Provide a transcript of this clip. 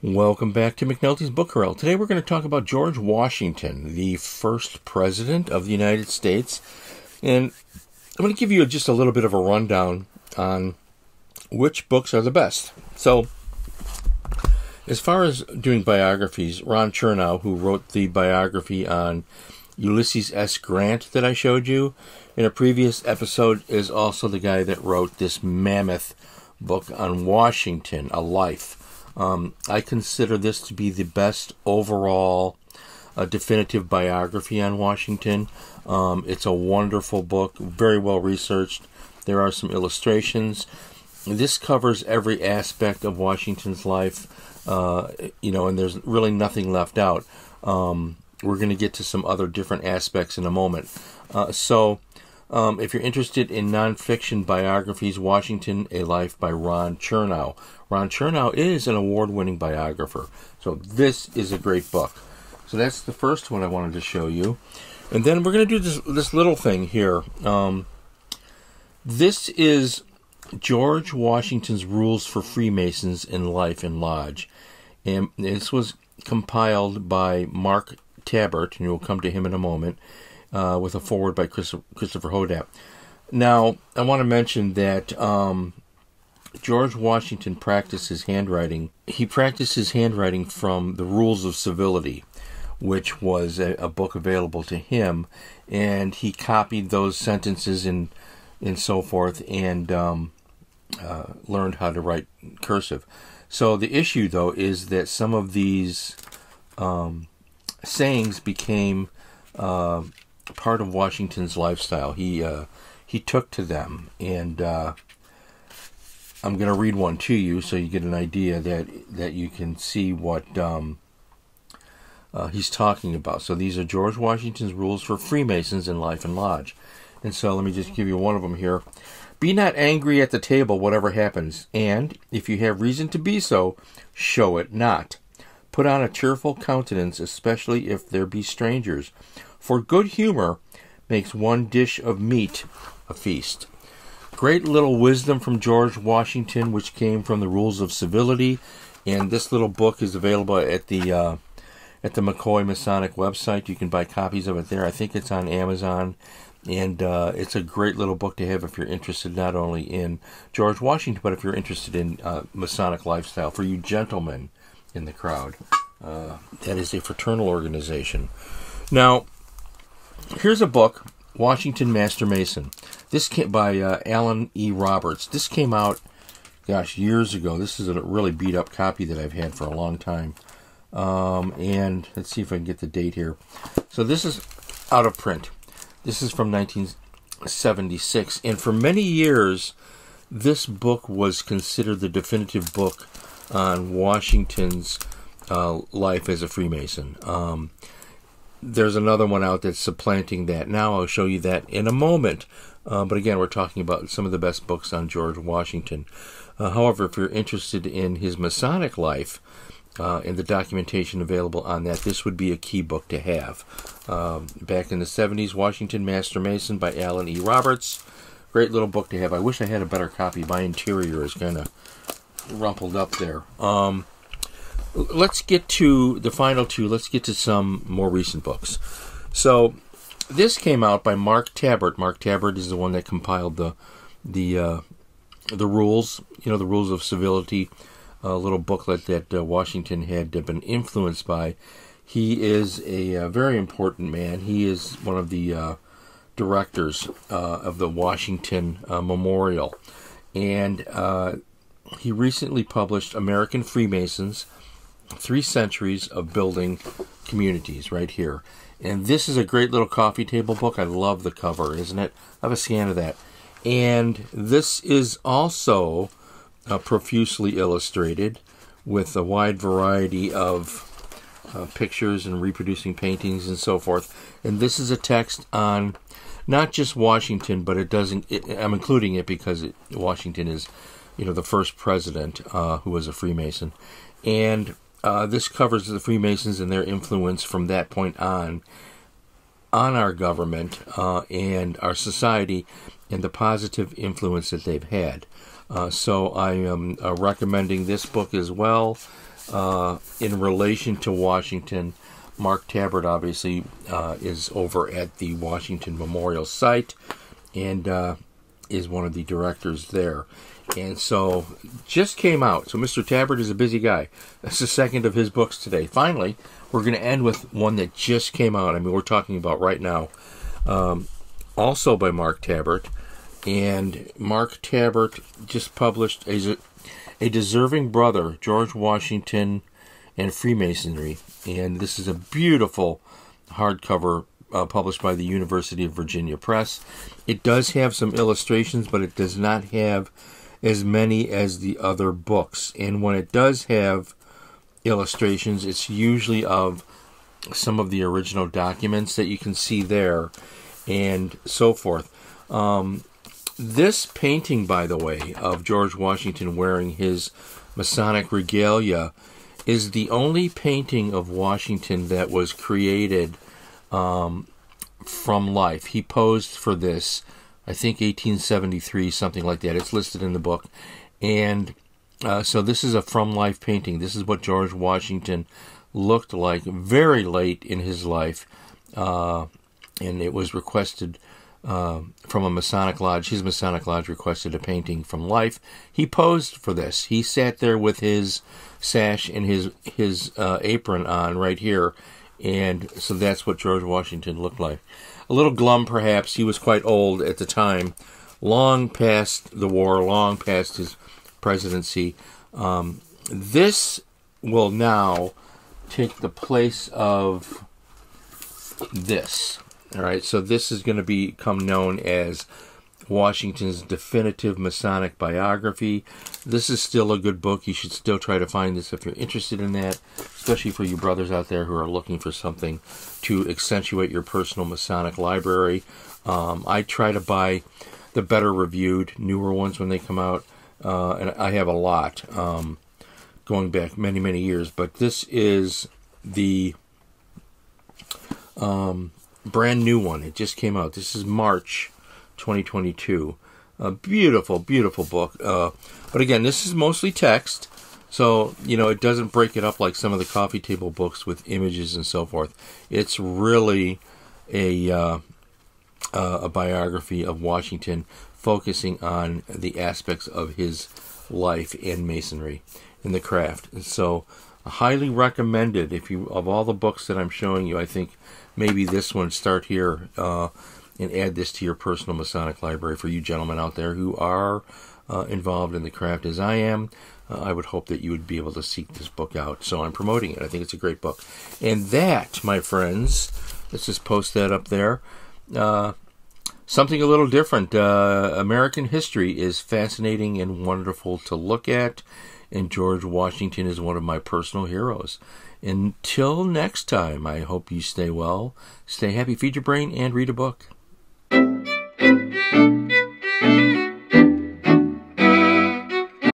Welcome back to McNulty's Book Corral. Today we're going to talk about George Washington, the first president of the United States. And I'm going to give you just a little bit of a rundown on which books are the best. So, as far as doing biographies, Ron Chernow, who wrote the biography on Ulysses S. Grant that I showed you in a previous episode, is also the guy that wrote this mammoth book on Washington, A Life. Um, I consider this to be the best overall uh, definitive biography on Washington. Um, it's a wonderful book, very well researched. There are some illustrations. This covers every aspect of Washington's life, uh, you know, and there's really nothing left out. Um, we're going to get to some other different aspects in a moment. Uh, so, um, if you're interested in nonfiction biographies, Washington, A Life by Ron Chernow. Ron Chernow is an award winning biographer. So this is a great book. So that's the first one I wanted to show you. And then we're going to do this, this little thing here. Um, this is George Washington's Rules for Freemasons in Life and Lodge. And this was compiled by Mark Tabbert, and we'll come to him in a moment uh, with a forward by Chris, Christopher Hodapp. Now, I want to mention that um, George Washington practiced his handwriting. He practiced his handwriting from the Rules of Civility, which was a, a book available to him, and he copied those sentences and and so forth, and um, uh, learned how to write cursive. So the issue, though, is that some of these um, sayings became uh, part of Washington's lifestyle. He uh, he took to them, and uh, I'm going to read one to you so you get an idea that that you can see what um, uh, he's talking about. So these are George Washington's rules for Freemasons in life and lodge, and so let me just give you one of them here. Be not angry at the table, whatever happens, and if you have reason to be so, show it not. Put on a cheerful countenance, especially if there be strangers for good humor makes one dish of meat a feast. Great little wisdom from George Washington, which came from the Rules of Civility, and this little book is available at the uh, at the Macoy Masonic website. You can buy copies of it there. I think it's on Amazon, and uh, it's a great little book to have if you're interested not only in George Washington, but if you're interested in uh, Masonic lifestyle for you gentlemen in the crowd. Uh, that is a fraternal organization. Now, Here's a book, Washington Master Mason. This came by uh, Allen E. Roberts. This came out, gosh, years ago. This is a really beat up copy that I've had for a long time. Um, and let's see if I can get the date here. So this is out of print. This is from 1976. And for many years, this book was considered the definitive book on Washington's uh, life as a Freemason. Um, there's another one out that's supplanting that. Now I'll show you that in a moment. Uh, but again, we're talking about some of the best books on George Washington. Uh, however, if you're interested in his Masonic life uh, and the documentation available on that, this would be a key book to have. Um, back in the 70s, Washington Master Mason by Allen E. Roberts. Great little book to have. I wish I had a better copy. My interior is kind of rumpled up there. Um, let's get to the final two. Let's get to some more recent books. So this came out by Mark Tabbert. Mark Tabbert is the one that compiled the the uh, the rules, you know, the rules of civility, a little booklet that uh, Washington had been influenced by. He is a, a, uh, very important man. He is one of the uh, directors uh, of the Washington uh, Memorial, and he recently published American Freemasons three centuries of building communities right here. And this is a great little coffee table book. I love the cover, isn't it? I have a scan of that. And this is also uh, profusely illustrated with a wide variety of uh, pictures and reproducing paintings and so forth. And this is a text on not just Washington, but it doesn't. It, I'm including it because it, Washington is, you know, the first president uh, who was a Freemason, and uh, this covers the Freemasons and their influence from that point on on our government uh, and our society and the positive influence that they've had. Uh, so I am uh, recommending this book as well. uh, in relation to Washington. Mark Tabbert obviously uh, is over at the Washington Memorial site and is one of the directors there. And so, just came out. So, Mr. Tabbert is a busy guy. That's the second of his books today. Finally, we're going to end with one that just came out. I mean, we're talking about right now. Um, also by Mark Tabbert. And Mark Tabbert just published a, a Deserving Brother, George Washington and Freemasonry. And this is a beautiful hardcover uh, published by the University of Virginia Press. It does have some illustrations, but it does not have as many as the other books. And when it does have illustrations, it's usually of some of the original documents that you can see there and so forth. Um, this painting, by the way, of George Washington wearing his Masonic regalia is the only painting of Washington that was created um, from life. He posed for this, I think 1873, something like that. It's listed in the book. And uh, so this is a from life painting. This is what George Washington looked like very late in his life. Uh, and it was requested uh, from a Masonic lodge. His Masonic lodge requested a painting from life. He posed for this. He sat there with his sash and his his uh, apron on right here, and so that's what George Washington looked like. A little glum, perhaps. He was quite old at the time, long past the war, long past his presidency. Um, this will now take the place of this. All right, so this is going to become known as Washington's definitive Masonic biography. This is still a good book. You should still try to find this if you're interested in that, especially for you brothers out there who are looking for something to accentuate your personal Masonic library. Um, I try to buy the better reviewed, newer ones when they come out, uh, and I have a lot um, going back many, many years. But this is the um, brand new one. It just came out. This is March 2022. A beautiful, beautiful book. Uh, but again, this is mostly text, so you know it doesn't break it up like some of the coffee table books with images and so forth. It's really a uh, uh, a biography of Washington, focusing on the aspects of his life in masonry, in the craft. And so, highly recommended. If you of all the books that I'm showing you, I think maybe this one start here uh, and add this to your personal Masonic library for you gentlemen out there who are uh, involved in the craft as I am. Uh, I would hope that you would be able to seek this book out. So I'm promoting it. I think it's a great book. And that, my friends, let's just post that up there. Uh, something a little different. Uh, American history is fascinating and wonderful to look at, and George Washington is one of my personal heroes. Until next time, I hope you stay well, stay happy, feed your brain, and read a book.